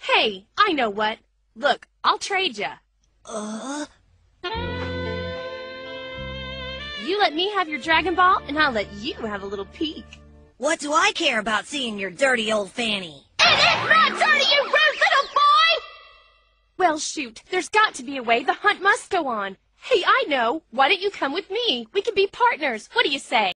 Hey, I know what. Look, I'll trade ya. Uh, You let me have your Dragon Ball, and I'll let you have a little peek. what do I care about seeing your dirty old fanny? It is not dirty, you rude little boy! Well, shoot, there's got to be a way. The hunt must go on. Hey, I know. Why don't you come with me? We can be partners. What do you say?